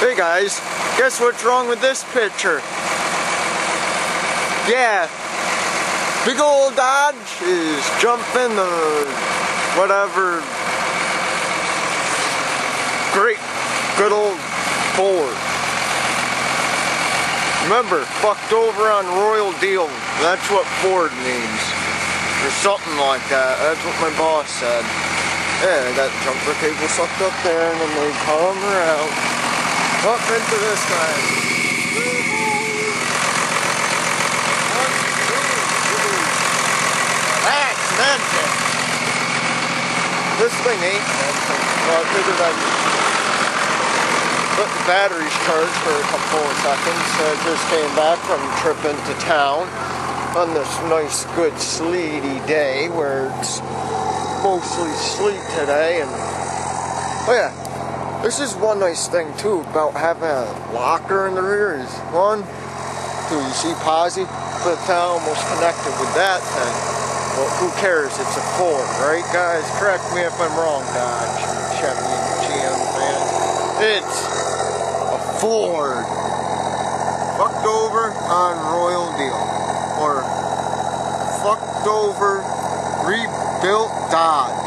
Hey guys, guess what's wrong with this picture? Yeah, big old Dodge is jumping the whatever great good old Ford. Remember, fucked over on Royal Deal. That's what Ford means. Or something like that. That's what my boss said. Yeah, that jumper cable sucked up there and then they come around up into this mentioned. This thing ain't. Well, I figured I'd put the batteries charged for a couple of seconds. I just came back from a trip into town on this nice, good, sleety day where it's mostly sleet today. And oh yeah, this is one nice thing too about having a locker in the rear is one, two, you see Posi? But it's almost connected with that thing. Well, who cares? It's a Ford, right guys? Correct me if I'm wrong, Dodge, Chevy, GM fans. It's a Ford. Fucked over on Royal Deal. Or fucked over rebuilt Dodge.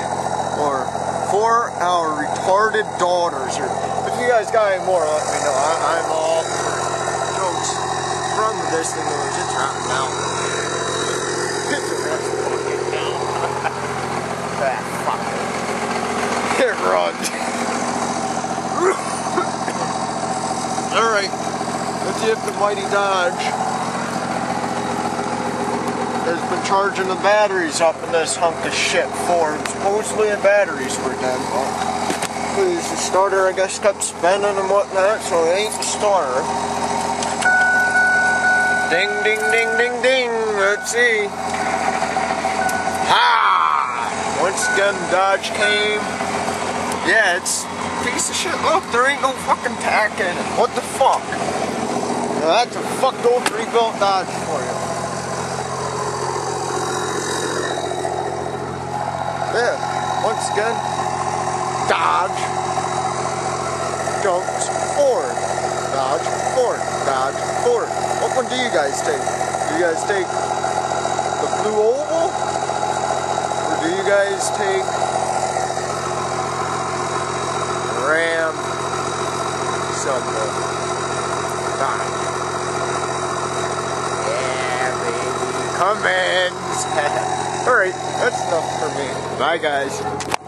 Or for our retarded daughters. Or if you guys got any more, let me know. I, am all jokes from the distant noise. It's happening now. It's a rest fucking now. that fucker. It runs. Alright. Let's see if the mighty Dodge has been charging the batteries up in this hunk of shit for Supposedly the batteries were dead. Well, the starter, I guess, kept spinning and whatnot, so it ain't the starter. Ding, ding, ding, ding, ding. Let's see. Ha! Once again, Dodge came. Yeah, it's piece of shit. Look, there ain't no fucking tach in it. What the fuck? Now, that's a fucked old rebuilt Dodge for you. There, once again, Dodge, Junks, Ford, Dodge, Ford, Dodge, Ford. What one do you guys take? Do you guys take the blue oval? Or do you guys take Ram something? In. Alright, that's enough for me. Bye, guys.